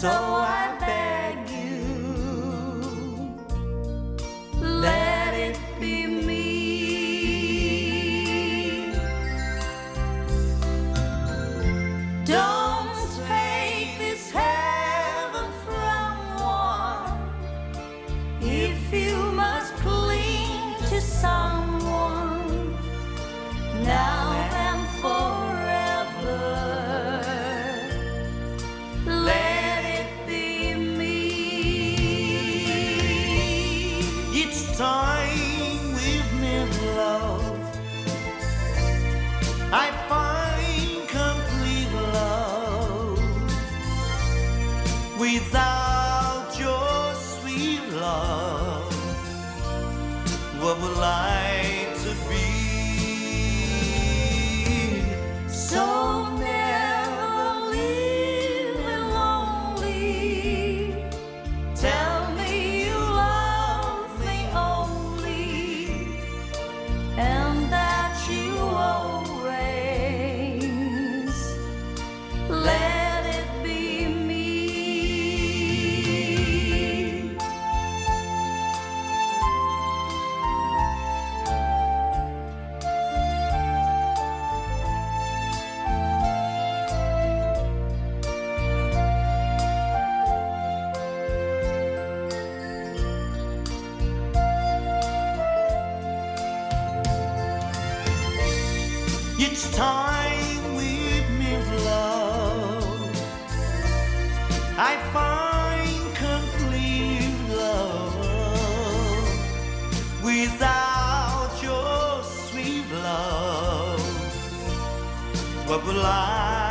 So I beg you, let it be me. Don't Without your sweet love, what will I Each time we've made love, I find complete love. Without your sweet love, what will I